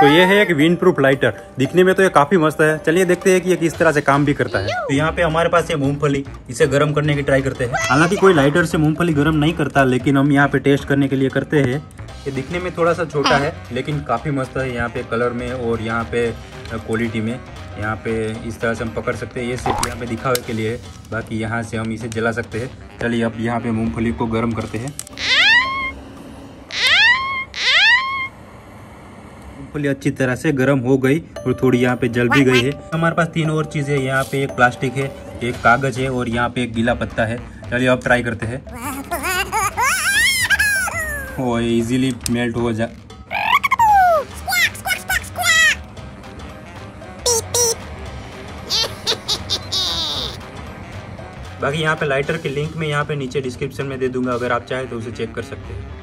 तो ये है एक विंड प्रूफ लाइटर दिखने में तो ये काफ़ी मस्त है। चलिए देखते हैं कि ये किस तरह से काम भी करता है। तो यहाँ पे हमारे पास ये मूंगफली, इसे गर्म करने की ट्राई करते हैं। हालाँकि कोई लाइटर से मूंगफली गर्म नहीं करता, लेकिन हम यहाँ पे टेस्ट करने के लिए करते हैं। ये दिखने में थोड़ा सा छोटा है, लेकिन काफ़ी मस्त है यहाँ पे कलर में और यहाँ पे क्वालिटी में। यहाँ पे इस तरह से हम पकड़ सकते हैं। ये सिर्फ़ यहाँ पे दिखावे के लिए बाकी यहाँ से हम इसे जला सकते हैं। चलिए अब यहाँ पे मूंगफली को गर्म करते हैं। मूंगफली अच्छी तरह से गर्म हो गई और थोड़ी यहाँ पे जल भी गई है। हमारे पास तीन और चीज़ें यहाँ पे एक प्लास्टिक है, एक कागज़ है और यहाँ पे एक गीला पत्ता है। चलिए अब ट्राई करते हैं। इजीली मेल्ट हो जा बाकी यहाँ पे लाइटर के लिंक में, यहाँ पे नीचे डिस्क्रिप्शन में दे दूँगा। अगर आप चाहें तो उसे चेक कर सकते हैं।